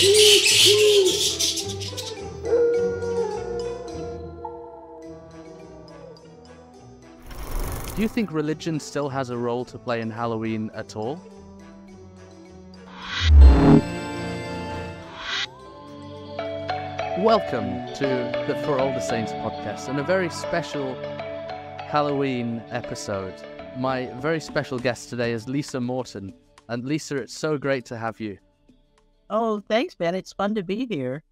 Do you think religion still has a role to play in Halloween at all? Welcome to the For All the Saints podcast and a very special Halloween episode. My very special guest today is Lisa Morton. And Lisa, it's so great to have you. Oh, thanks, Ben. It's fun to be here.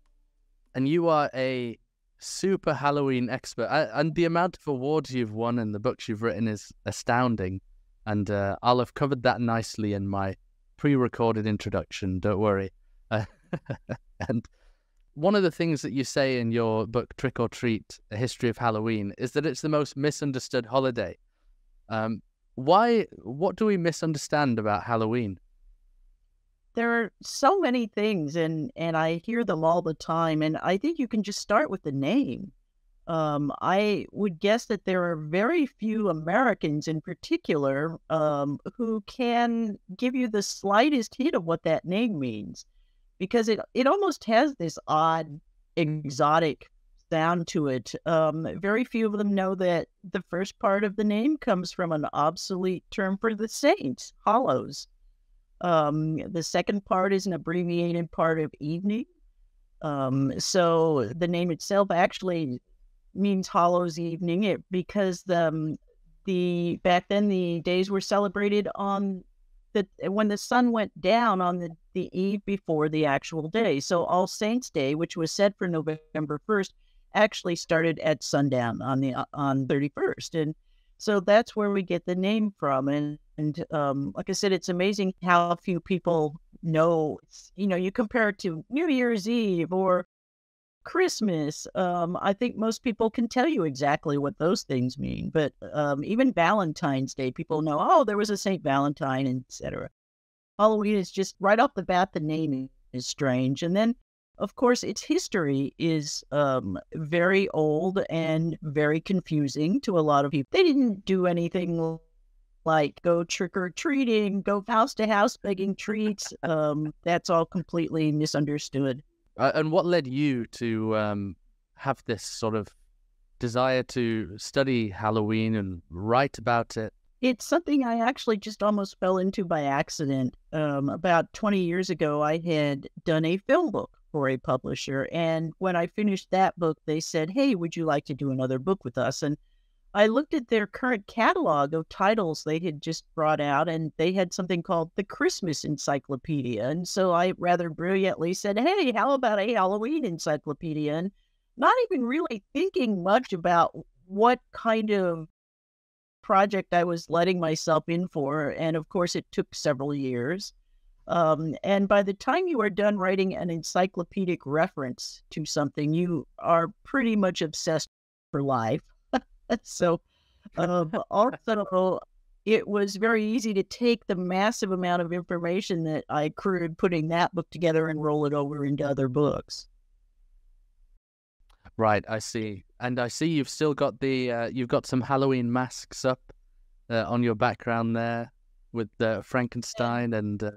And you are a super Halloween expert. And the amount of awards you've won and the books you've written is astounding. And uh, I'll have covered that nicely in my pre recorded introduction. Don't worry. Uh, and one of the things that you say in your book Trick or Treat: A History of Halloween is that it's the most misunderstood holiday. Um, why? What do we misunderstand about Halloween? There are so many things, and and I hear them all the time. And I think you can just start with the name. Um, I would guess that there are very few Americans, in particular, um, who can give you the slightest hint of what that name means because it it almost has this odd exotic sound to it. Um, very few of them know that the first part of the name comes from an obsolete term for the saints, Hallows. Um, the second part is an abbreviated part of evening. Um, so the name itself actually means Hallows Evening it, because the, um, the back then the days were celebrated on the when the sun went down on the the eve before the actual day. So All Saints Day, which was set for November 1st, actually started at sundown on the on 31st. And so that's where we get the name from. And and um, like I said, it's amazing how few people know. You know, you compare it to New Year's Eve or Christmas. Um, I think most people can tell you exactly what those things mean. But um, even Valentine's Day, people know. Oh, there was a Saint Valentine, etc. Halloween is just right off the bat, the name is strange. And then, of course, its history is um, very old and very confusing to a lot of people. They didn't do anything like go trick or treating, go house to house begging treats. Um, that's all completely misunderstood. Uh, and what led you to um, have this sort of desire to study Halloween and write about it? It's something I actually just almost fell into by accident. Um, about 20 years ago, I had done a film book for a publisher. And when I finished that book, they said, Hey, would you like to do another book with us? And I looked at their current catalog of titles they had just brought out, and they had something called the Christmas Encyclopedia. And so I rather brilliantly said, Hey, how about a Halloween encyclopedia? And not even really thinking much about what kind of project I was letting myself in for. And of course, it took several years. Um, and by the time you are done writing an encyclopedic reference to something, you are pretty much obsessed for life. so, um, also, it was very easy to take the massive amount of information that I accrued putting that book together and roll it over into other books. Right, I see, and I see you've still got the uh, you've got some Halloween masks up uh, on your background there with uh, Frankenstein and uh,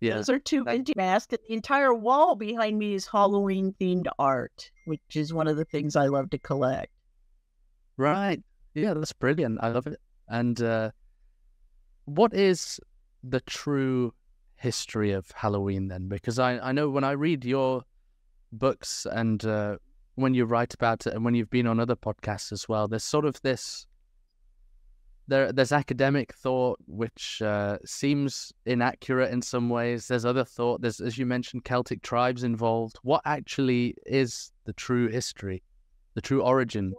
yeah. Those are two empty masks. The entire wall behind me is Halloween themed art, which is one of the things I love to collect. Right. Yeah, that's brilliant. I love it. And uh, what is the true history of Halloween then? Because I, I know when I read your books and uh, when you write about it and when you've been on other podcasts as well, there's sort of this there there's academic thought which uh, seems inaccurate in some ways. There's other thought. There's as you mentioned Celtic tribes involved. What actually is the true history, the true origin?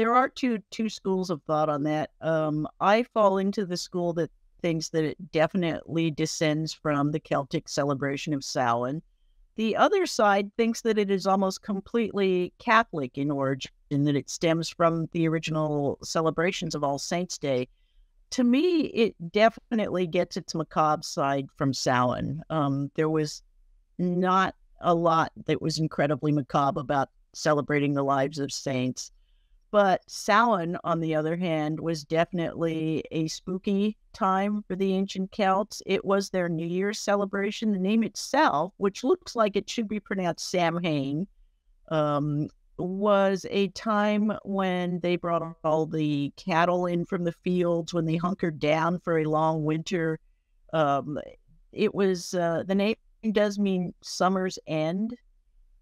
There are two two schools of thought on that. Um, I fall into the school that thinks that it definitely descends from the Celtic celebration of Samhain the other side thinks that it is almost completely Catholic in origin, that it stems from the original celebrations of All Saints' Day. To me, it definitely gets its macabre side from Samhain. Um, there was not a lot that was incredibly macabre about celebrating the lives of saints. But Samhain, on the other hand, was definitely a spooky time for the ancient Celts. It was their New Year's celebration. The name itself, which looks like it should be pronounced Samhain, um, was a time when they brought all the cattle in from the fields, when they hunkered down for a long winter. Um, it was uh, the name does mean summer's end.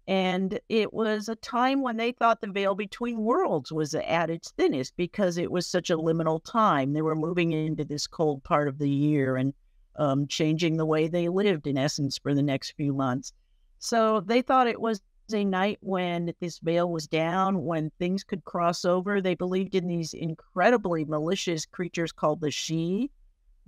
And it was a time when they thought the veil between worlds was at its thinnest because it was such a liminal time. They were moving into this cold part of the year and um, changing the way they lived, in essence, for the next few months. So they thought it was a night when this veil was down, when things could cross over. They believed in these incredibly malicious creatures called the Sidhe,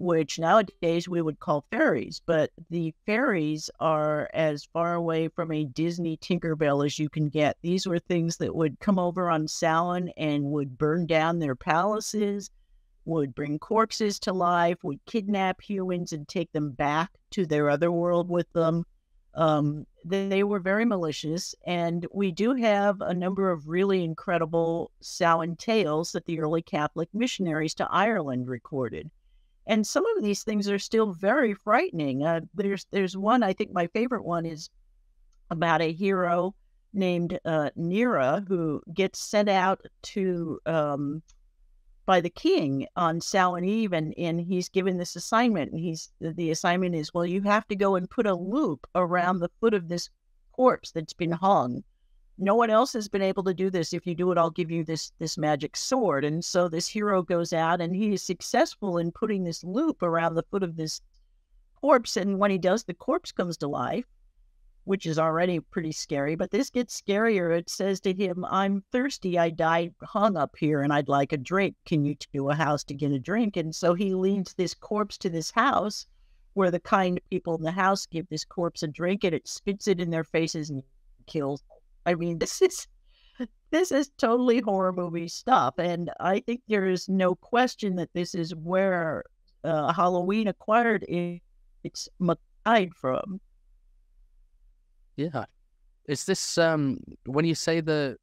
which nowadays we would call fairies. But the fairies are as far away from a Disney Tinkerbell as you can get. These were things that would come over on Samhain and would burn down their palaces, would bring corpses to life, would kidnap humans and take them back to their other world with them. Um, they were very malicious, and we do have a number of really incredible Samhain tales that the early Catholic missionaries to Ireland recorded. And some of these things are still very frightening. Uh, there's there's one I think my favorite one is about a hero named uh, who gets sent out to um, by the king on Samhain Eve, and, and he's given this assignment. And he's the assignment is, well, you have to go and put a loop around the foot of this corpse that's been hung. No one else has been able to do this. If you do it, I'll give you this this magic sword. And so this hero goes out, and he is successful in putting this loop around the foot of this corpse. And when he does, the corpse comes to life which is already pretty scary. But this gets scarier. It says to him, I'm thirsty. I died hung up here and I'd like a drink. Can you to a house to get a drink? And so he leads this corpse to this house where the kind people in the house give this corpse a drink and it spits it in their faces and kills. I mean, this is this is totally horror movie stuff. And I think there is no question that this is where uh, Halloween acquired its guide from. Yeah. Is this um when you say the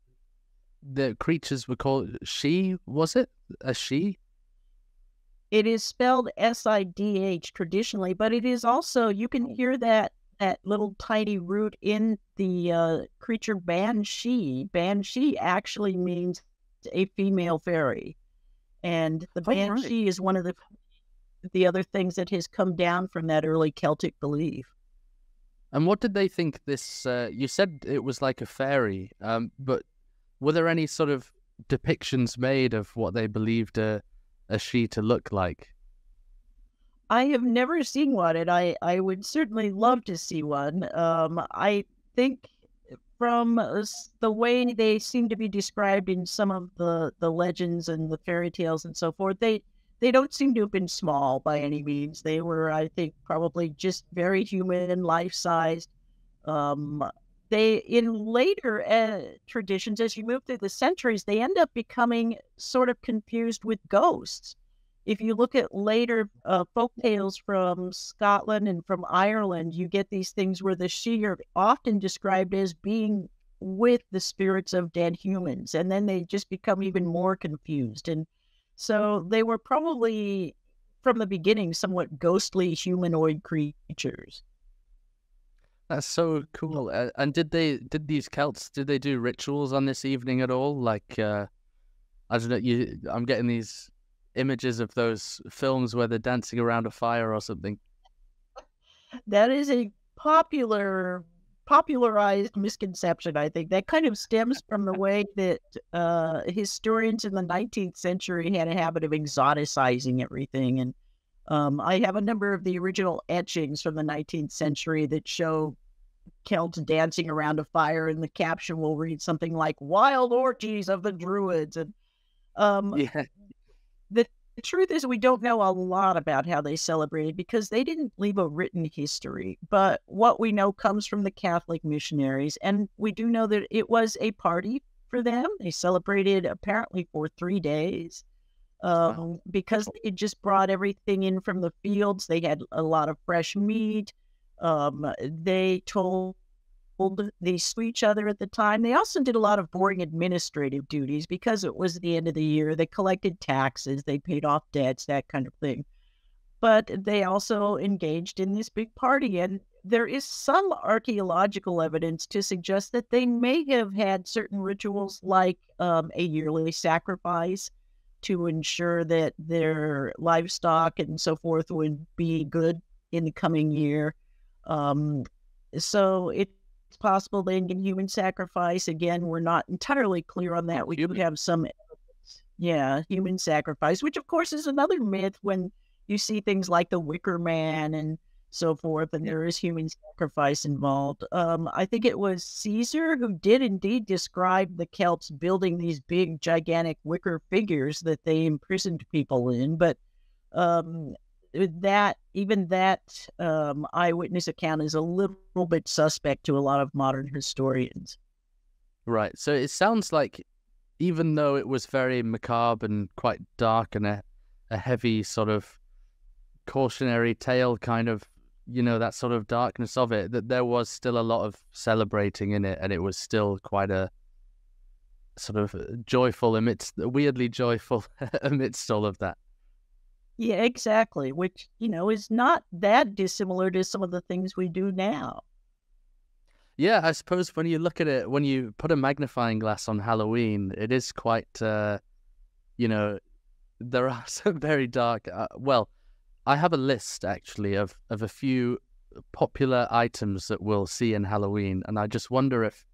the creatures were called she? was it? A she? It is spelled S I D H traditionally, but it is also you can hear that that little tiny root in the uh, creature banshee. Banshee actually means a female fairy, and the oh, banshee right. is one of the the other things that has come down from that early Celtic belief. And what did they think this? Uh, you said it was like a fairy, um, but were there any sort of depictions made of what they believed a, a Sidhe to look like? I have never seen one, and I, I would certainly love to see one. Um, I think from the way they seem to be described in some of the, the legends and the fairy tales and so forth, they they don't seem to have been small by any means. They were, I think, probably just very human, and life sized. Um, they, in later uh, traditions, as you move through the centuries, they end up becoming sort of confused with ghosts. If you look at later uh, folk tales from Scotland and from Ireland, you get these things where the Sidhe are often described as being with the spirits of dead humans, and then they just become even more confused. And so they were probably from the beginning somewhat ghostly humanoid creatures. That's so cool. Uh, and did they did these Celts did they do rituals on this evening at all? Like uh I don't know, you I'm getting these images of those films where they're dancing around a fire or something. That is a popular popularized misconception, I think. That kind of stems from the way that uh, historians in the 19th century had a habit of exoticizing everything. And um, I have a number of the original etchings from the 19th century that show Celts dancing around a fire, and the caption will read something like "Wild orgies of the Druids." And um, yeah. The truth is, we don't know a lot about how they celebrated because they didn't leave a written history. But what we know comes from the Catholic missionaries. And we do know that it was a party for them. They celebrated apparently for three days um, wow. because it just brought everything in from the fields. They had a lot of fresh meat. Um, they told They saw each other at the time. They also did a lot of boring administrative duties because it was the end of the year. They collected taxes, they paid off debts, that kind of thing. But they also engaged in this big party. And there is some archaeological evidence to suggest that they may have had certain rituals like um, a yearly sacrifice to ensure that their livestock and so forth would be good in the coming year. Um, so it's possible they can human sacrifice. Again, we're not entirely clear on that. We do have some, yeah, human sacrifice, which of course is another myth when you see things like the Wicker Man and so forth, and there is human sacrifice involved. Um, I think it was Caesar who did indeed describe the Celts building these big, gigantic wicker figures that they imprisoned people in, but um, that even that um, eyewitness account is a little bit suspect to a lot of modern historians. Right. So it sounds like even though it was very macabre and quite dark and a, a heavy sort of cautionary tale kind of you know that sort of darkness of it that there was still a lot of celebrating in it and it was still quite a sort of joyful amidst weirdly joyful amidst all of that yeah, exactly. Which, you know, is not that dissimilar to some of the things we do now. Yeah, I suppose when you look at it, when you put a magnifying glass on Halloween, it is quite, uh, you know, there are some very dark. Uh, well, I have a list actually of, of a few popular items that we'll see in Halloween, and I just wonder if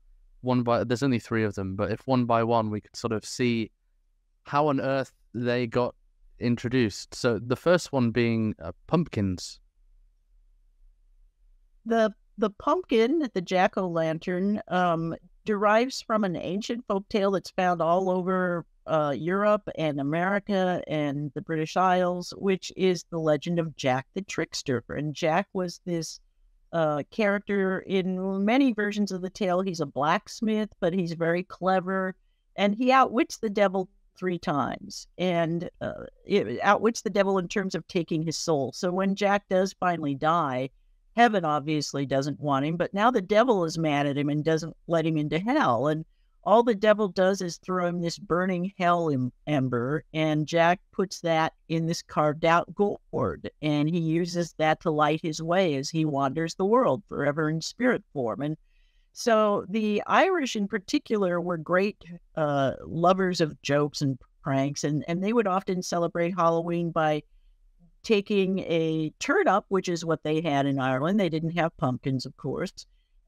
one by there's only three of them, but if one by one we could sort of see how on earth they got introduced. So the first one being uh, pumpkins. The the pumpkin, the jack o' lantern, um, derives from an ancient folk tale that's found all over uh, Europe and America and the British Isles, which is the legend of Jack the Trickster. And Jack was this uh, character in many versions of the tale. He's a blacksmith, but he's very clever, and he outwits the devil three times and uh, it outwits the devil in terms of taking his soul. So when Jack does finally die, heaven obviously doesn't want him, but now the devil is mad at him and doesn't let him into hell. And all the devil does is throw him this burning hell em- ember, and Jack puts that in this carved out gourd, and he uses that to light his way as he wanders the world forever in spirit form. And so the Irish, in particular, were great uh, lovers of jokes and pranks, and, and they would often celebrate Halloween by taking a turnip, which is what they had in Ireland. They didn't have pumpkins, of course,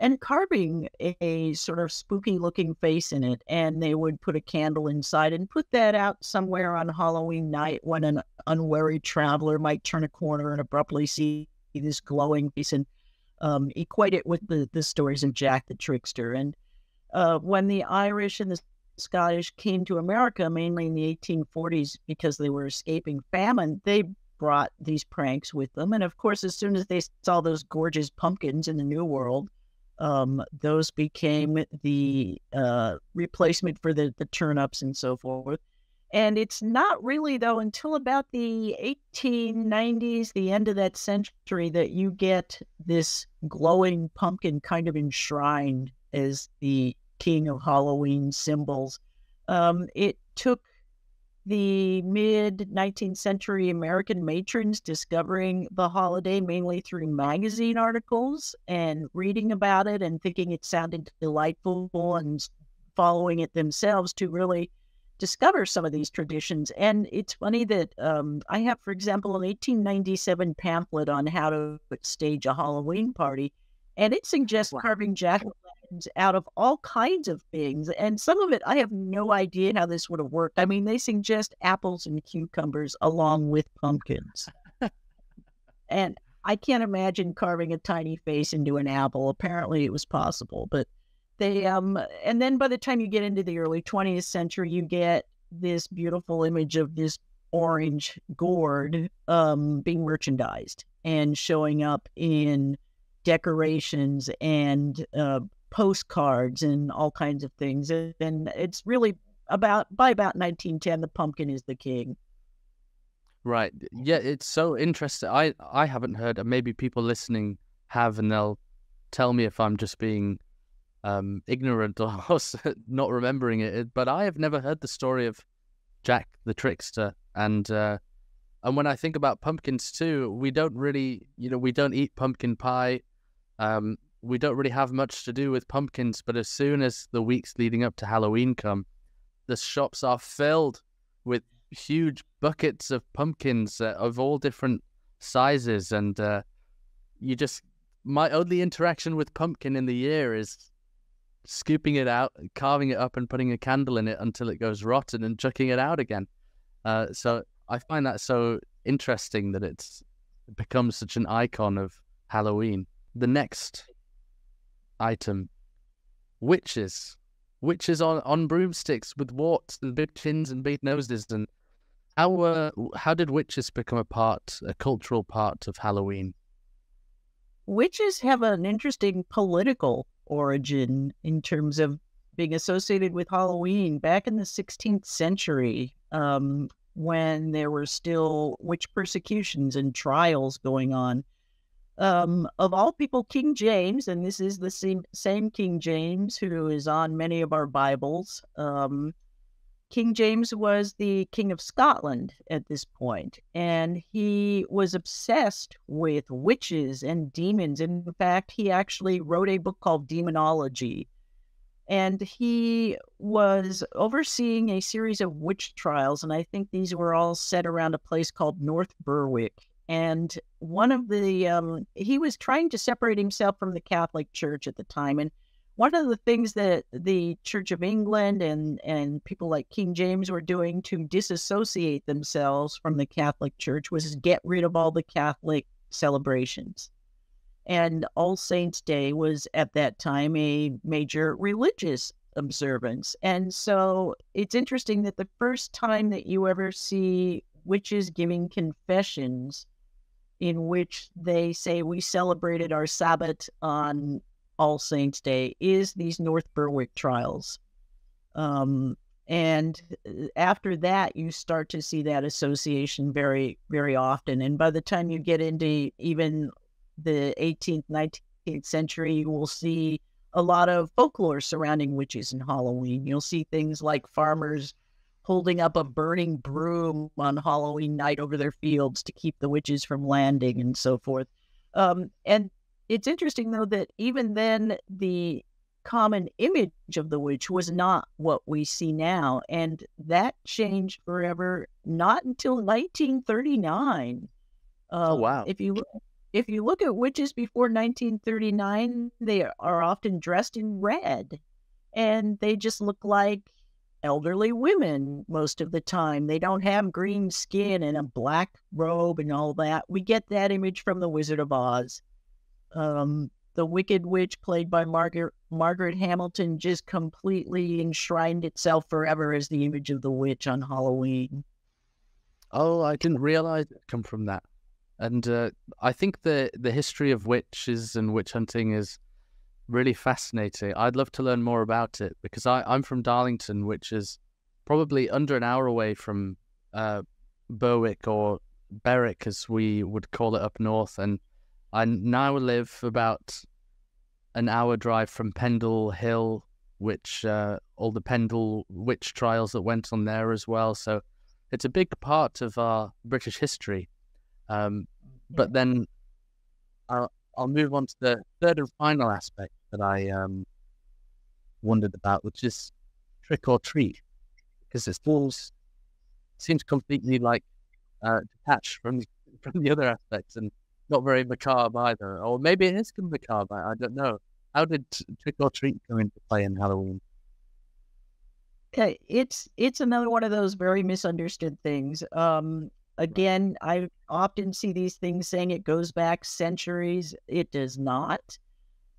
and carving a, a sort of spooky looking face in it. And they would put a candle inside and put that out somewhere on Halloween night when an unwary traveler might turn a corner and abruptly see this glowing face and um, equate it with the, the stories of Jack the Trickster. And uh, when the Irish and the Scottish came to America, mainly in the 1840s, because they were escaping famine, they brought these pranks with them. And of course, as soon as they saw those gorgeous pumpkins in the New World, um, those became the uh, replacement for the, the turnips and so forth. And it's not really, though, until about the 1890s, the end of that century, that you get this glowing pumpkin kind of enshrined as the king of Halloween symbols. Um, it took the mid 19th century American matrons discovering the holiday mainly through magazine articles and reading about it and thinking it sounded delightful and following it themselves to really discover some of these traditions. And it's funny that um, I have, for example, an 1897 pamphlet on how to stage a Halloween party, and it suggests wow. carving jack o' lanterns out of all kinds of things. And some of it, I have no idea how this would have worked. I mean, they suggest apples and cucumbers along with pumpkins. and I can't imagine carving a tiny face into an apple. Apparently, it was possible, but they um and then by the time you get into the early 20th century you get this beautiful image of this orange gourd um being merchandised and showing up in decorations and uh, postcards and all kinds of things. And it's really about by about 1910 the pumpkin is the king. Right. Yeah it's so interesting i i haven't heard and maybe people listening have and they'll tell me if i'm just being um, ignorant or not remembering it. But I have never heard the story of Jack the Trickster, and uh, and when I think about pumpkins too, we don't really, you know, we don't eat pumpkin pie. Um, we don't really have much to do with pumpkins. But as soon as the weeks leading up to Halloween come, the shops are filled with huge buckets of pumpkins uh, of all different sizes, and uh, you just my only interaction with pumpkin in the year is scooping it out, carving it up, and putting a candle in it until it goes rotten and chucking it out again. Uh, so I find that so interesting that it's become such an icon of Halloween. The next item, witches, witches on on broomsticks with warts and big chins and big noses, and how uh, how did witches become a part, a cultural part of Halloween? Witches have an interesting political origin in terms of being associated with Halloween back in the 16th century, um, when there were still witch persecutions and trials going on. Um, of all people, King James, and this is the same, same King James who is on many of our Bibles, um, King James was the King of Scotland at this point, and he was obsessed with witches and demons. In fact, he actually wrote a book called Demonology. And he was overseeing a series of witch trials, and I think these were all set around a place called North Berwick. And one of the, um, he was trying to separate himself from the Catholic Church at the time. And one of the things that the Church of England and, and people like King James were doing to disassociate themselves from the Catholic Church was get rid of all the Catholic celebrations. And All Saints' Day was at that time a major religious observance. And so it's interesting that the first time that you ever see witches giving confessions in which they say we celebrated our Sabbath on all Saints Day is these North Berwick trials. Um, and uh, after that, you start to see that association very, very often. And by the time you get into even the 18th, 19th century, you will see a lot of folklore surrounding witches and Halloween. You'll see things like farmers holding up a burning broom on Halloween night over their fields to keep the witches from landing and so forth. Um, and it's interesting though that even then the common image of the witch was not what we see now and that changed forever not until 1939 uh, oh wow. if you look if you look at witches before 1939 they are often dressed in red and they just look like elderly women most of the time. They don't have green skin and a black robe and all that. We get that image from the wizard of oz um, the Wicked Witch, played by Margaret Margaret Hamilton, just completely enshrined itself forever as the image of the witch on Halloween. Oh, I didn't realize it come from that. And uh, I think the the history of witches and witch hunting is really fascinating. I'd love to learn more about it because I, I'm from Darlington, which is probably under an hour away from uh, Berwick or Berwick, as we would call it up north, and I now live about an hour drive from Pendle Hill, which uh, all the Pendle witch trials that went on there as well. So it's a big part of our British history. Um, but then I'll, I'll move on to the third and final aspect that I um, wondered about, which is trick or treat, because it seems seems completely like uh, detached from from the other aspects and not very macabre either. Or maybe it is macabre. I don't know. How did trick or treat come into play in Halloween? Okay, it's it's another one of those very misunderstood things. Um, again, I often see these things saying it goes back centuries. It does not.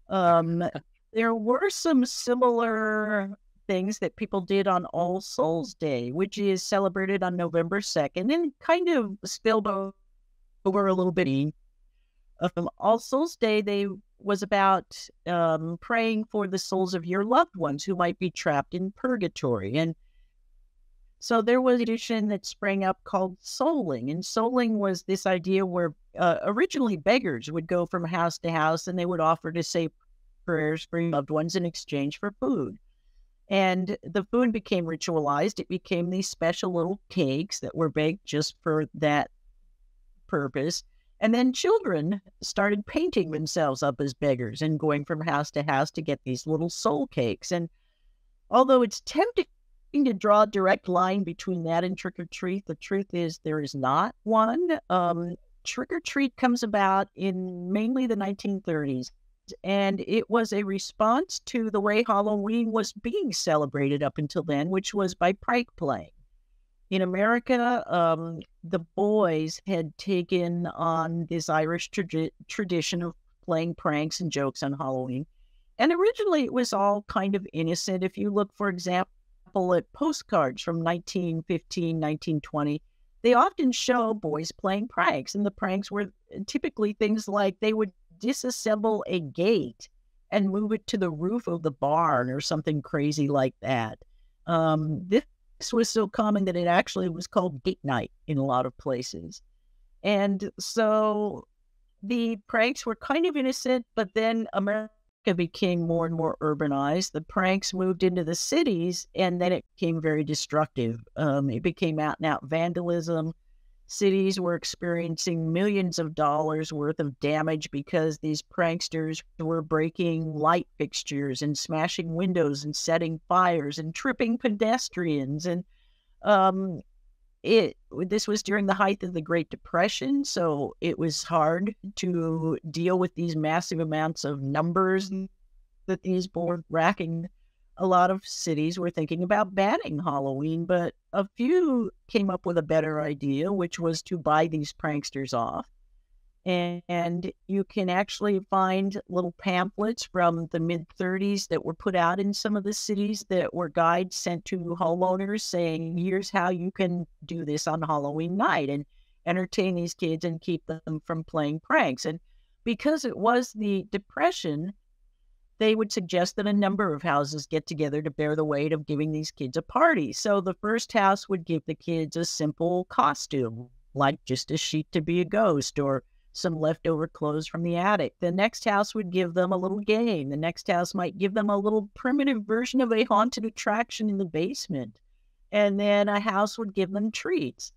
Um, there were some similar things that people did on All Souls Day, which is celebrated on November 2nd and kind of spilled over a little bit um, All Souls Day, they was about um, praying for the souls of your loved ones who might be trapped in purgatory. And so there was a tradition that sprang up called souling. And souling was this idea where uh, originally beggars would go from house to house and they would offer to say prayers for your loved ones in exchange for food. And the food became ritualized. It became these special little cakes that were baked just for that purpose. And then children started painting themselves up as beggars and going from house to house to get these little soul cakes. And although it's tempting to draw a direct line between that and trick or treat, the truth is there is not one. Um, trick or treat comes about in mainly the 1930s, and it was a response to the way Halloween was being celebrated up until then, which was by prank playing in America, um, the boys had taken on this Irish tra- tradition of playing pranks and jokes on Halloween. And originally it was all kind of innocent. If you look, for example, at postcards from 1915, 1920, they often show boys playing pranks. And the pranks were typically things like they would disassemble a gate and move it to the roof of the barn or something crazy like that. Um, this this was so common that it actually was called gate night in a lot of places. And so the pranks were kind of innocent, but then America became more and more urbanized. The pranks moved into the cities, and then it became very destructive. Um, it became out and out vandalism cities were experiencing millions of dollars worth of damage because these pranksters were breaking light fixtures and smashing windows and setting fires and tripping pedestrians and um, it this was during the height of the great depression so it was hard to deal with these massive amounts of numbers that these were racking a lot of cities were thinking about banning Halloween, but a few came up with a better idea, which was to buy these pranksters off. And, you can actually find little pamphlets from the mid 30s that were put out in some of the cities that were guides sent to homeowners saying, here's how you can do this on Halloween night and entertain these kids and keep them from playing pranks. And because it was the Depression, they would suggest that a number of houses get together to bear the weight of giving these kids a party. So the first house would give the kids a simple costume, like just a sheet to be a ghost or some leftover clothes from the attic. The next house would give them a little game. The next house might give them a little primitive version of a haunted attraction in the basement. And then a house would give them treats.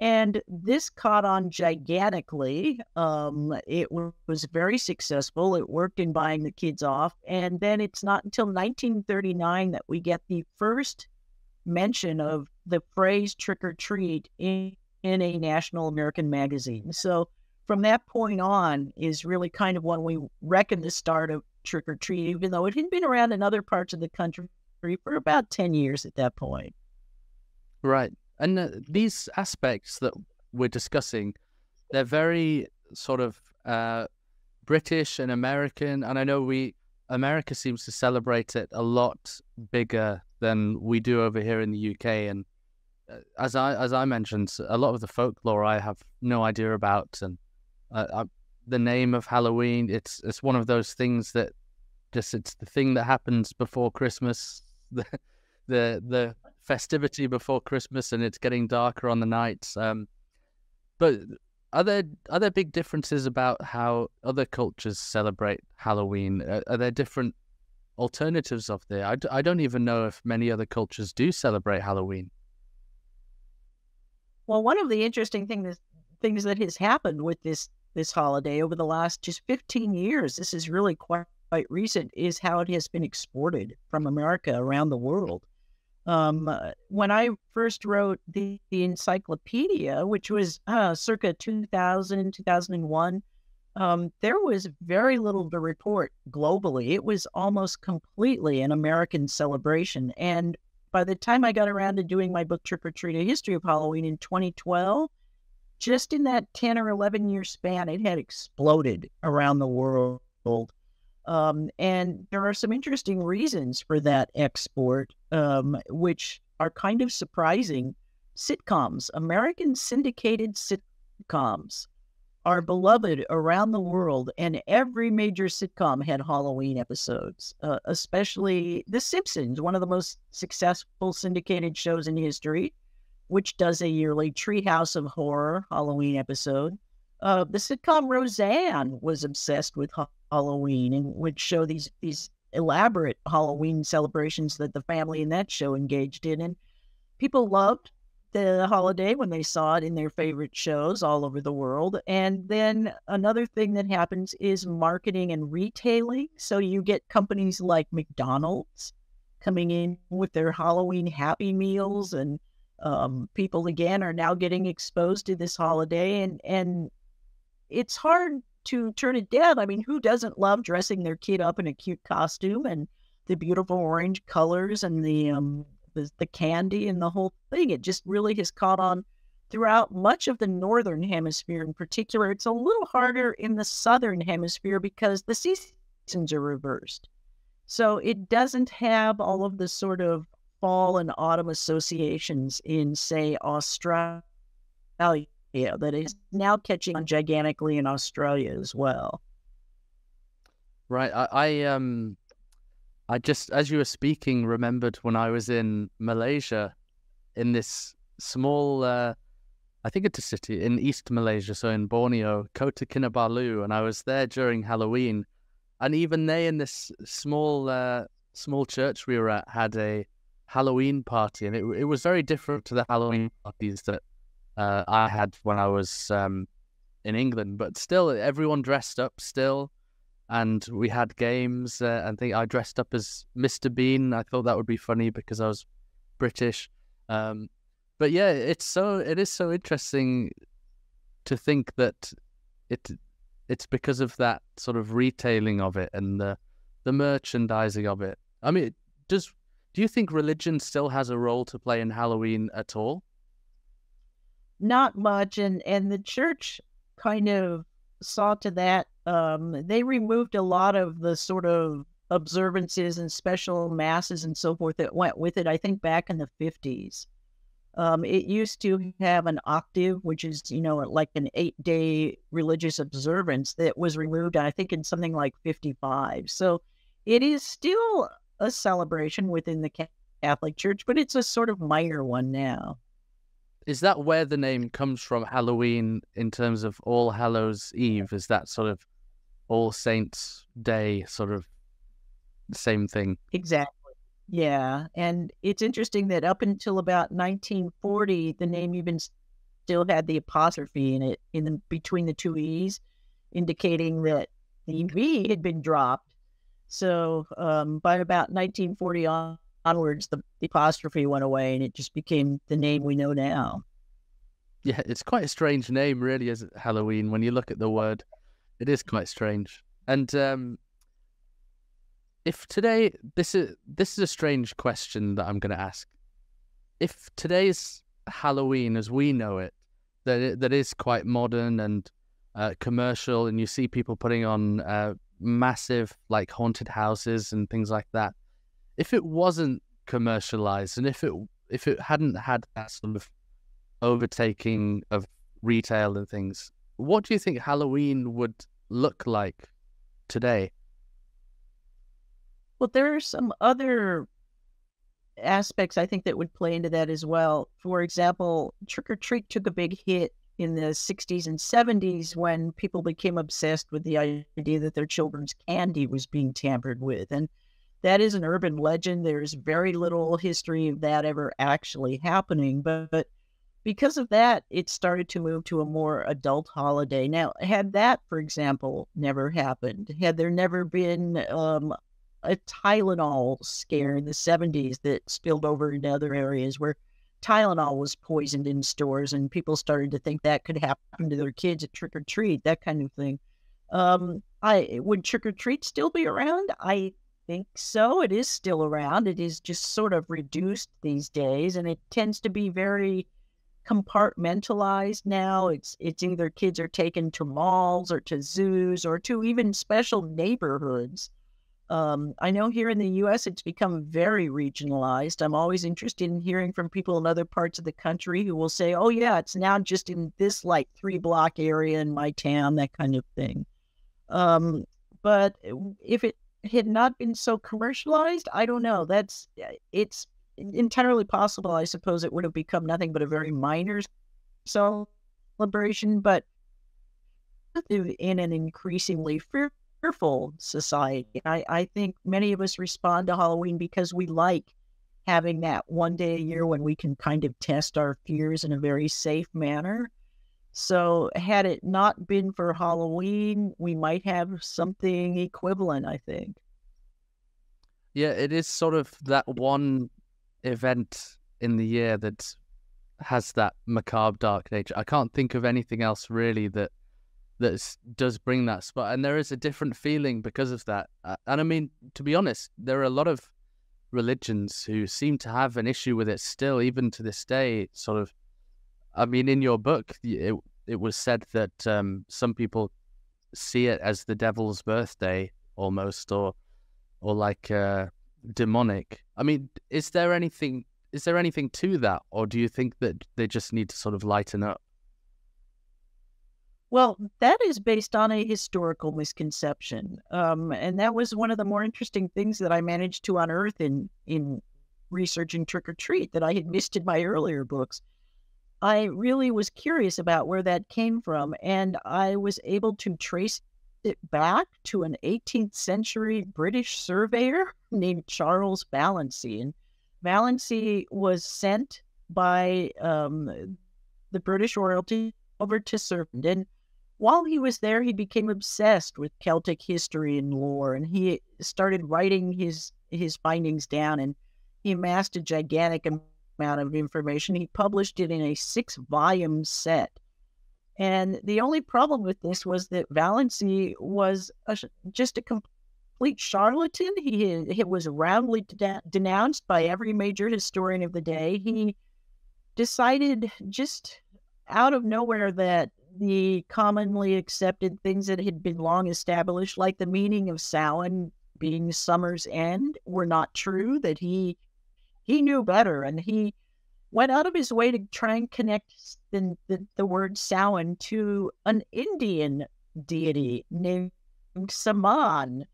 And this caught on gigantically. Um, it was very successful. It worked in buying the kids off. And then it's not until 1939 that we get the first mention of the phrase trick or treat in, in a national American magazine. So from that point on is really kind of when we reckon the start of trick or treat, even though it had been around in other parts of the country for about 10 years at that point. Right. And uh, these aspects that we're discussing, they're very sort of uh, British and American. And I know we America seems to celebrate it a lot bigger than we do over here in the UK. And uh, as I as I mentioned, a lot of the folklore I have no idea about, and uh, I, the name of Halloween. It's it's one of those things that just it's the thing that happens before Christmas. The the the festivity before Christmas and it's getting darker on the nights. Um, but are there are there big differences about how other cultures celebrate Halloween? Are, are there different alternatives of there? I d- I don't even know if many other cultures do celebrate Halloween. Well, one of the interesting things things that has happened with this this holiday over the last just 15 years, this is really quite, quite recent, is how it has been exported from America around the world. Um, uh, when I first wrote the, the encyclopedia, which was uh, circa 2000, 2001, um, there was very little to report globally. It was almost completely an American celebration. And by the time I got around to doing my book, Trick or Treat, A History of Halloween in 2012, just in that 10 or 11 year span, it had exploded around the world. Um, and there are some interesting reasons for that export, um, which are kind of surprising. Sitcoms, American syndicated sitcoms, are beloved around the world, and every major sitcom had Halloween episodes, uh, especially The Simpsons, one of the most successful syndicated shows in history, which does a yearly Treehouse of Horror Halloween episode. Uh, the sitcom Roseanne was obsessed with Halloween and would show these these elaborate Halloween celebrations that the family in that show engaged in. And people loved the holiday when they saw it in their favorite shows all over the world. And then another thing that happens is marketing and retailing. So you get companies like McDonald's coming in with their Halloween Happy Meals, and um, people again are now getting exposed to this holiday. And and it's hard to turn it down. I mean, who doesn't love dressing their kid up in a cute costume and the beautiful orange colors and the um, the, the candy and the whole thing. It just really has caught on throughout much of the northern hemisphere in particular. It's a little harder in the southern hemisphere because the seasons are reversed. So it doesn't have all of the sort of fall and autumn associations in, say, Australia that is now catching on gigantically in Australia as well. Right. I, I um I just, as you were speaking, remembered when I was in Malaysia, in this small, uh, I think it's a city in East Malaysia, so in Borneo, Kota Kinabalu, and I was there during Halloween, and even they in this small, uh, small church we were at had a Halloween party, and it it was very different to the Halloween parties that uh, I had when I was um, in England, but still, everyone dressed up still and we had games. Uh, I think I dressed up as Mr. Bean. I thought that would be funny because I was British. Um, but yeah, it's so it is so interesting to think that it it's because of that sort of retailing of it and the the merchandising of it. I mean, does do you think religion still has a role to play in Halloween at all? Not much, and and the church kind of saw to that um, they removed a lot of the sort of observances and special masses and so forth that went with it. I think back in the fifties, um, it used to have an octave, which is you know like an eight day religious observance that was removed. I think in something like fifty five. So it is still a celebration within the Catholic Church, but it's a sort of minor one now. Is that where the name comes from, Halloween, in terms of All Hallows Eve? Is that sort of all Saints Day, sort of same thing. Exactly. Yeah. And it's interesting that up until about 1940, the name even still had the apostrophe in it in the, between the two E's, indicating that the V had been dropped. So um, by about 1940 on, onwards, the, the apostrophe went away and it just became the name we know now. Yeah, it's quite a strange name, really, as Halloween when you look at the word. It is quite strange. And um, if today this is this is a strange question that I'm going to ask. If today's Halloween, as we know it, that that is quite modern and uh, commercial, and you see people putting on uh, massive like haunted houses and things like that. If it wasn't commercialized, and if it if it hadn't had that sort of overtaking of retail and things, what do you think Halloween would look like today? Well, there are some other aspects I think that would play into that as well. For example, trick or treat took a big hit in the 60s and 70s when people became obsessed with the idea that their children's candy was being tampered with. And that is an urban legend. There's very little history of that ever actually happening. But, but because of that, it started to move to a more adult holiday. Now, had that, for example, never happened, had there never been um, a Tylenol scare in the 70s that spilled over into other areas where Tylenol was poisoned in stores and people started to think that could happen to their kids at trick or treat, that kind of thing. Um, I would trick or treat still be around? I think so. It is still around. It is just sort of reduced these days, and it tends to be very compartmentalized now. It's it's either kids are taken to malls or to zoos or to even special neighborhoods. Um, I know here in the U.S. it's become very regionalized. I'm always interested in hearing from people in other parts of the country who will say, "Oh yeah, it's now just in this like three block area in my town," that kind of thing. Um, but if it had not been so commercialized, I don't know. That's eh, it's entirely possible, I suppose, it would have become nothing but a very minor celebration, but in an increasingly fearful society. I, I think many of us respond to Halloween because we like having that one day a year when we can kind of test our fears in a very safe manner. So, had it not been for Halloween, we might have something equivalent, I think. Yeah, it is sort of that one event in the year that has that macabre dark nature. I can't think of anything else really that that does bring that spot, and there is a different feeling because of that. Uh, and I mean, to be honest, there are a lot of religions who seem to have an issue with it still, even to this day. Sort of, I mean, in your book, it it was said that um, some people see it as the devil's birthday almost, or or like uh, demonic. I mean, is there anything is there anything to that, or do you think that they just need to sort of lighten up? Well, that is based on a historical misconception, um, and that was one of the more interesting things that I managed to unearth in in researching Trick or Treat that I had missed in my earlier books. I really was curious about where that came from, and I was able to trace it back to an 18th century British surveyor named Charles Vallancey. And Vallancey was sent by um, the British royalty over to Surfenden while he was there, he became obsessed with Celtic history and lore, and he started writing his his findings down. And he amassed a gigantic amount of information. He published it in a six volume set. And the only problem with this was that Vallancey was a, just a complete charlatan. He, he was roundly de- denounced by every major historian of the day. He decided just out of nowhere that the commonly accepted things that had been long established, like the meaning of Samhain being summer's end, were not true. That he he knew better, and he went out of his way to try and connect the the, the word Samhain to an Indian deity named Saman,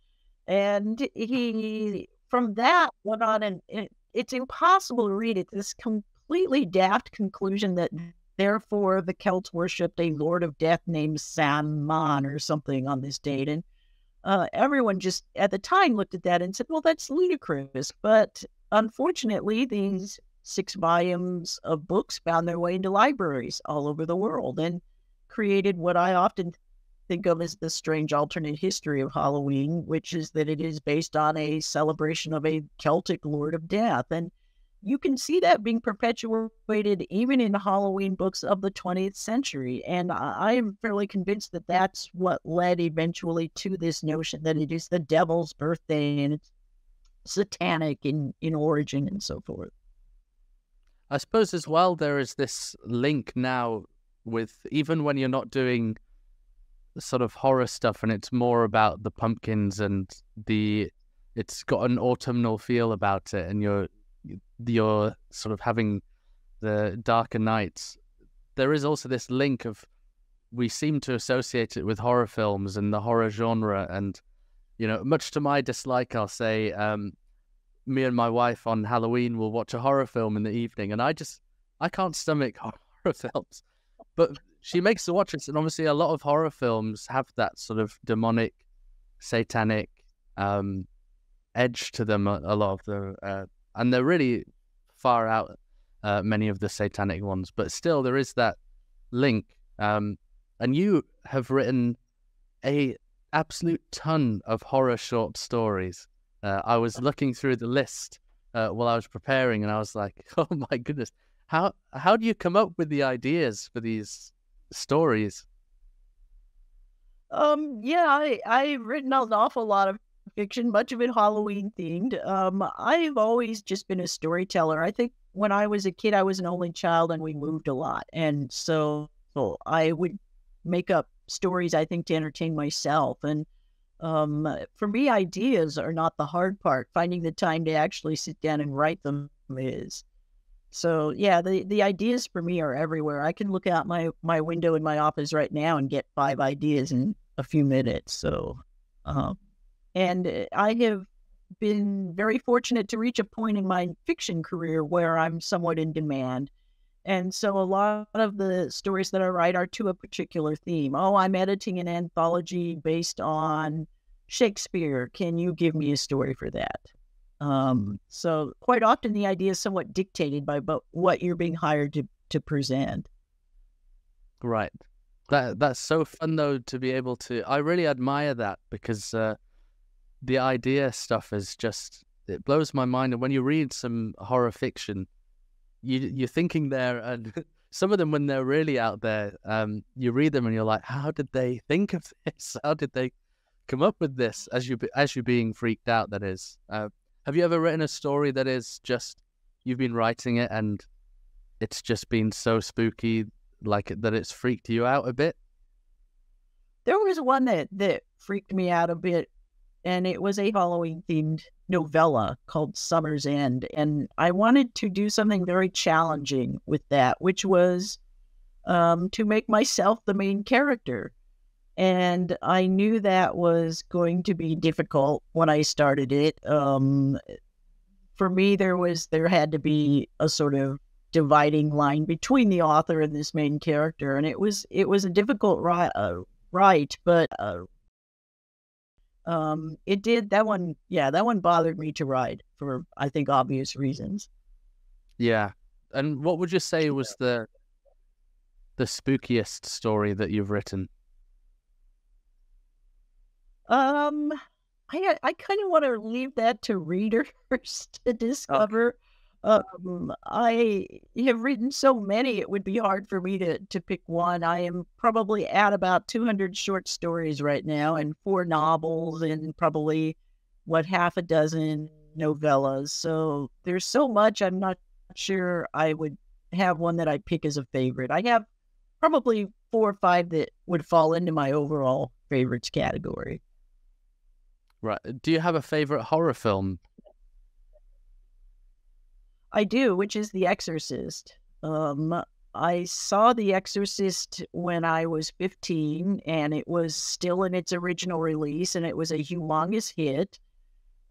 and he from that went on and it, it's impossible to read it. This completely daft conclusion that Therefore, the Celts worshipped a lord of death named Saman or something on this date. And uh, everyone just at the time looked at that and said, well, that's ludicrous. But unfortunately, these six volumes of books found their way into libraries all over the world and created what I often think of as the strange alternate history of Halloween, which is that it is based on a celebration of a Celtic lord of death. And you can see that being perpetuated even in Halloween books of the 20th century. And I am fairly convinced that that's what led eventually to this notion that it is the devil's birthday and it's satanic in, in origin and so forth. I suppose as well, there is this link now with even when you're not doing the sort of horror stuff and it's more about the pumpkins and the it's got an autumnal feel about it and you're you're sort of having the darker nights, there is also this link of we seem to associate it with horror films and the horror genre. And, you know, much to my dislike, I'll say, um, me and my wife on Halloween will watch a horror film in the evening. And I just, I can't stomach horror films. But she makes the watch it. And obviously, a lot of horror films have that sort of demonic, satanic um, edge to them, a, lot of the. Uh, and they're really far out uh, many of the satanic ones, but still there is that link. Um, and you have written a absolute ton of horror short stories. Uh, I was looking through the list uh, while I was preparing, and I was like, "Oh my goodness, how how do you come up with the ideas for these stories?" Um, yeah, I I've written an awful lot of fiction, much of it Halloween themed. Um, I've always just been a storyteller. I think when I was a kid, I was an only child and we moved a lot. And so, so I would make up stories, I think, to entertain myself. And um, for me, ideas are not the hard part. Finding the time to actually sit down and write them is. So yeah, the, the ideas for me are everywhere. I can look out my, my window in my office right now and get five ideas in a few minutes. So um, and uh, I have been very fortunate to reach a point in my fiction career where I'm somewhat in demand. And so a lot of the stories that I write are to a particular theme. Oh, I'm editing an anthology based on Shakespeare, can you give me a story for that? Um, so quite often the idea is somewhat dictated by but what you're being hired to to present. Right. That that's so fun though to be able to. I really admire that because uh, the idea stuff is just it blows my mind. And when you read some horror fiction, you you're thinking there, and some of them when they're really out there, um, you read them and you're like, how did they think of this? How did they come up with this? As you as you're being freaked out, that is. Uh, have you ever written a story that is just you've been writing it and it's just been so spooky like that it's freaked you out a bit? There was one that that freaked me out a bit, and it was a Halloween themed novella called Summer's End, and I wanted to do something very challenging with that, which was um, to make myself the main character. And I knew that was going to be difficult when I started it. Um, for me, there was there had to be a sort of dividing line between the author and this main character, and it was it was a difficult write, uh, write but uh, um, it did that one. Yeah, that one bothered me to ride for I think obvious reasons. Yeah, and what would you say was the the spookiest story that you've written? Um, I I kind of want to leave that to readers to discover. Okay. Um, I have written so many, it would be hard for me to, to pick one. I am probably at about 200 short stories right now and four novels and probably, what, half a dozen novellas. So there's so much, I'm not sure I would have one that I pick as a favorite. I have probably four or five that would fall into my overall favorites category. Right. Do you have a favorite horror film I do, which is The Exorcist. Um, I saw The Exorcist when I was 15, and it was still in its original release, and it was a humongous hit.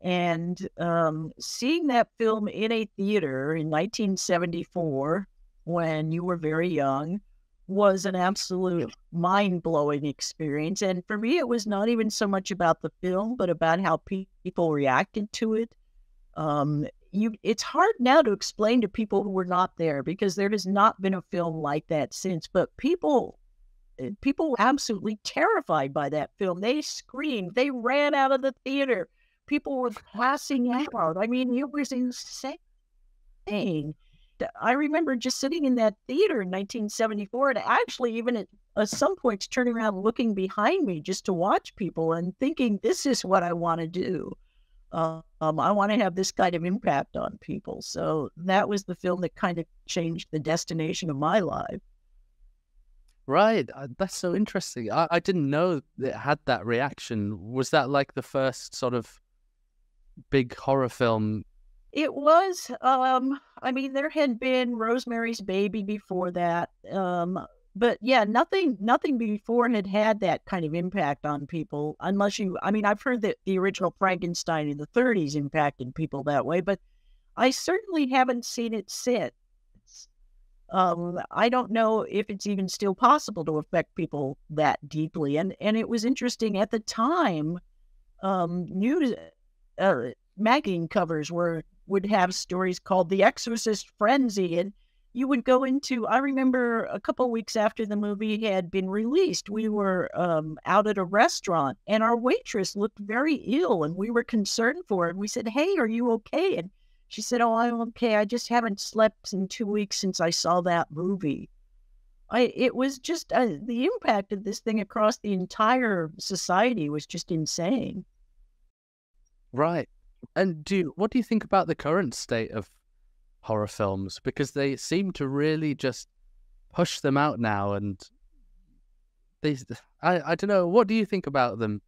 And um, seeing that film in a theater in 1974, when you were very young, was an absolute mind blowing experience. And for me, it was not even so much about the film, but about how pe- people reacted to it. Um, you it's hard now to explain to people who were not there because there has not been a film like that since but people eh, people were absolutely terrified by that film. They screamed they ran out of the theater. People were passing out. I mean it was insane. I remember just sitting in that theater in 1974 and actually even at, at some points turning around looking behind me just to watch people and thinking this is what i want to do um, I want to have this kind of impact on people. So that was the film that kind of changed the destination of my life. Right. Uh, that's so interesting. I, I didn't know it had that reaction. Was that like the first sort of big horror film? It was. Um, I mean, there had been Rosemary's Baby before that. Um, but yeah, nothing nothing before had had that kind of impact on people unless you I mean, I've heard that the original Frankenstein in the 30s impacted people that way, but I certainly haven't seen it since. Um, I don't know if it's even still possible to affect people that deeply. And and it was interesting at the time. Um, news uh, magazine covers were would have stories called "The Exorcist Frenzy," and you would go into i remember a couple weeks after the movie had been released we were um, out at a restaurant and our waitress looked very ill and we were concerned for her and we said hey are you okay and she said oh i'm okay i just haven't slept in two weeks since i saw that movie I, it was just uh, the impact of this thing across the entire society was just insane. Right. And do you, what do you think about the current state of horror films because they seem to really just push them out now and they I, I don't know what do you think about them?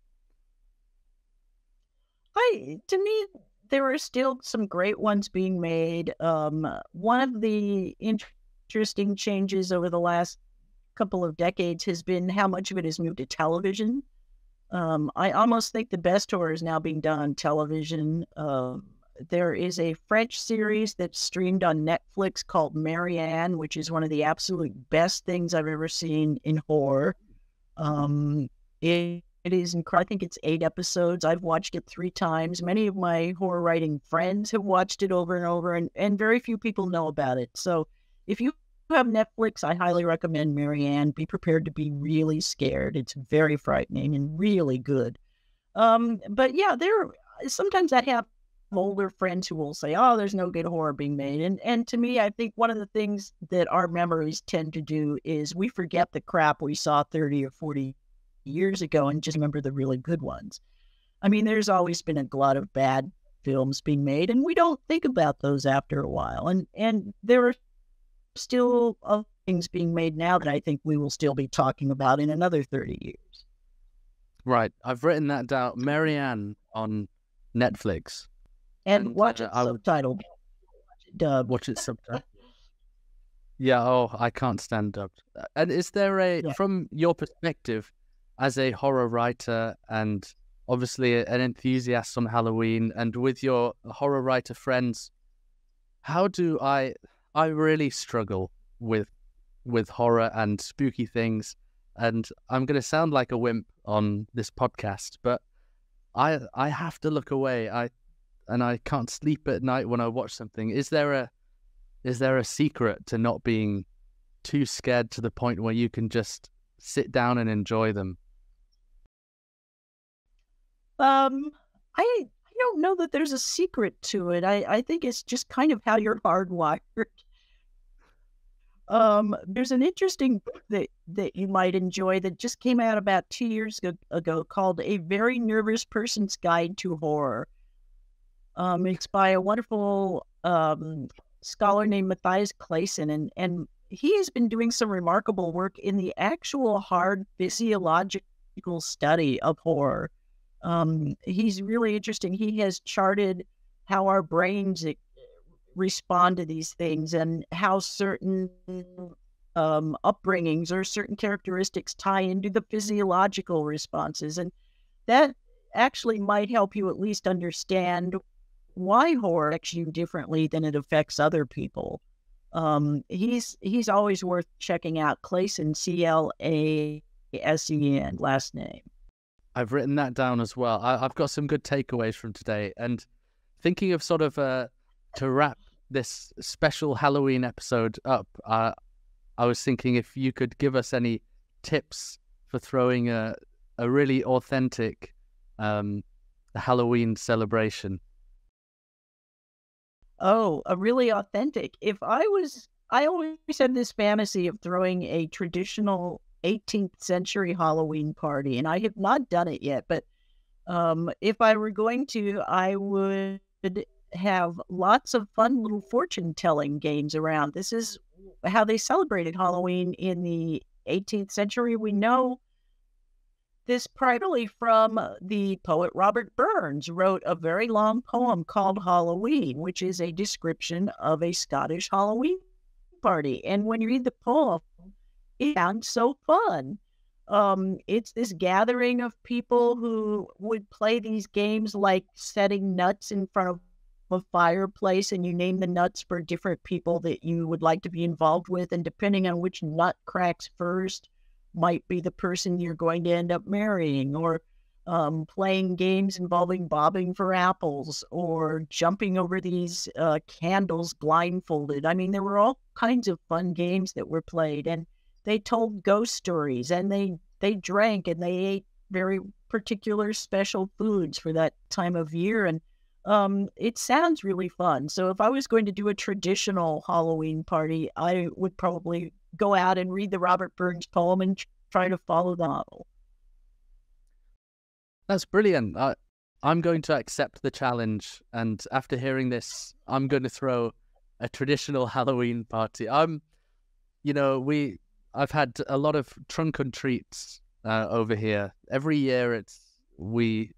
I to me there are still some great ones being made. Um one of the interesting changes over the last couple of decades has been how much of it has moved to television. Um I almost think the best horror is now being done on television um there is a French series that's streamed on Netflix called Marianne, which is one of the absolute best things I've ever seen in horror. Um, it, It is incredible. I think it's eight episodes. I've watched it three times. Many of my horror writing friends have watched it over and over, and, and very few people know about it. So if you have Netflix, I highly recommend Marianne. Be prepared to be really scared. It's very frightening and really good. Um, but yeah, there sometimes I have older friends who will say, "Oh, there's no good horror being made," and and to me, I think one of the things that our memories tend to do is we forget the crap we saw thirty or forty years ago and just remember the really good ones. I mean, there's always been a glut of bad films being made, and we don't think about those after a while. And and there are still things being made now that I think we will still be talking about in another thirty years. Right, I've written that down. Marianne on Netflix, and, watch uh, it subtitled. Dub. Watch it subtitled. Yeah. Oh, I can't stand dubbed. And is there a, yeah. from your perspective, as a horror writer and obviously an enthusiast on Halloween and with your horror writer friends, how do I I really struggle with with horror and spooky things and I'm going to sound like a wimp on this podcast, but I I have to look away. I and I can't sleep at night when I watch something. Is there a is there a secret to not being too scared to the point where you can just sit down and enjoy them? Um, I I don't know that there's a secret to it. I I think it's just kind of how you're hardwired. Um, there's an interesting book that that you might enjoy that just came out about two years ago, ago called "A Very Nervous Person's Guide to Horror." Um, it's by a wonderful um, scholar named Mathias Clasen, and and he has been doing some remarkable work in the actual hard physiological study of horror. Um, he's really interesting. He has charted how our brains eh, respond to these things and how certain um, upbringings or certain characteristics tie into the physiological responses. And that actually might help you at least understand why horror affects you differently than it affects other people. Um, he's he's always worth checking out. Clasen, C L A S E N, last name. I've written that down as well. I, have got some good takeaways from today, and thinking of sort of uh, to wrap this special Halloween episode up. Uh, I was thinking if you could give us any tips for throwing a a really authentic um, Halloween celebration. Oh, a really authentic. If I was, I always had this fantasy of throwing a traditional 18th century Halloween party, and I have not done it yet. But um, if I were going to, I would have lots of fun little fortune telling games around. This is how they celebrated Halloween in the 18th century. We know this primarily from the poet Robert Burns wrote a very long poem called Halloween, which is a description of a Scottish Halloween party. And when you read the poem, it sounds so fun. Um, it's this gathering of people who would play these games like setting nuts in front of a fireplace and you name the nuts for different people that you would like to be involved with. And depending on which nut cracks first, might be the person you're going to end up marrying, or um, playing games involving bobbing for apples or jumping over these uh, candles blindfolded. I mean, there were all kinds of fun games that were played. And they told ghost stories and they they drank and they ate very particular special foods for that time of year and um, it sounds really fun. So if I was going to do a traditional Halloween party, I would probably go out and read the Robert Burns poem and try to follow the model. That's brilliant. I, I'm going to accept the challenge, and after hearing this, I'm going to throw a traditional Halloween party. I'm, you know, we I've had a lot of trunk and treats uh, over here. Every year, it's we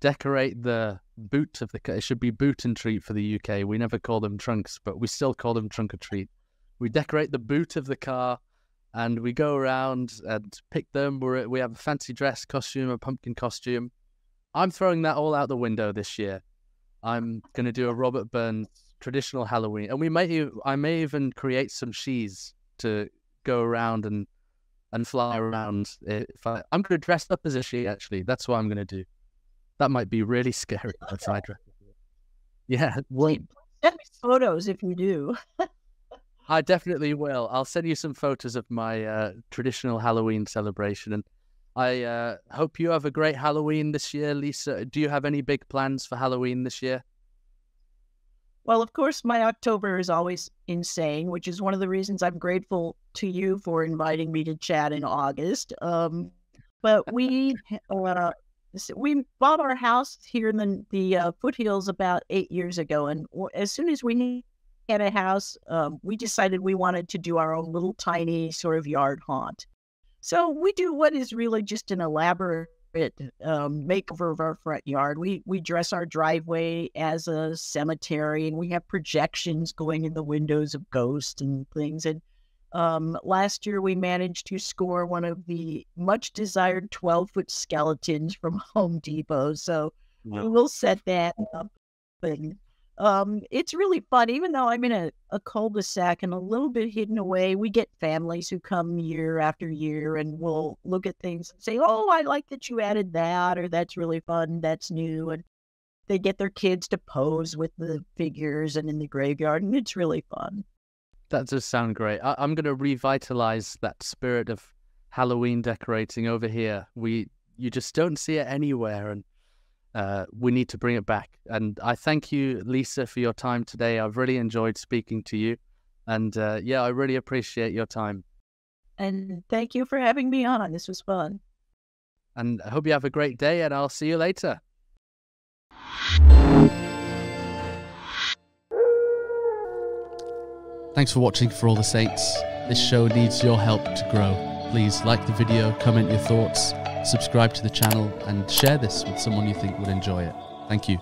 decorate the boot of the. It should be boot and treat for the UK. We never call them trunks, but we still call them trunk or treat. We decorate the boot of the car, and we go around and pick them. We we have a fancy dress costume, a pumpkin costume. I'm throwing that all out the window this year. I'm going to do a Robert Burns traditional Halloween, and we might. I may even create some cheese to go around and and fly around. If I, I'm going to dress up as a she, actually, that's what I'm going to do. That might be really scary if I dress. Yeah, wait. Send me photos if you do. I definitely will. I'll send you some photos of my uh, traditional Halloween celebration, and I uh, hope you have a great Halloween this year, Lisa. Do you have any big plans for Halloween this year? Well, of course, my October is always insane, which is one of the reasons I'm grateful to you for inviting me to chat in August. Um, but we uh, we bought our house here in the, the uh, foothills about eight years ago, and as soon as we had a house, um, we decided we wanted to do our own little tiny sort of yard haunt. So we do what is really just an elaborate um, makeover of our front yard. We we dress our driveway as a cemetery, and we have projections going in the windows of ghosts and things. And um, last year, we managed to score one of the much desired 12 foot skeletons from Home Depot. So we will set that up. And um, it's really fun, even though I'm in a, a cul-de-sac and a little bit hidden away. We get families who come year after year and we'll look at things and say, "Oh, I like that you added that," or "That's really fun. That's new." And they get their kids to pose with the figures and in the graveyard, and it's really fun. That does sound great. I- I'm going to revitalize that spirit of Halloween decorating over here. We you just don't see it anywhere, and uh, we need to bring it back. And I thank you, Lisa, for your time today. I've really enjoyed speaking to you. And uh, yeah, I really appreciate your time. And thank you for having me on. This was fun. And I hope you have a great day, and I'll see you later. Thanks for watching For All the Saints. This show needs your help to grow. Please like the video, comment your thoughts, subscribe to the channel, and share this with someone you think would enjoy it. Thank you.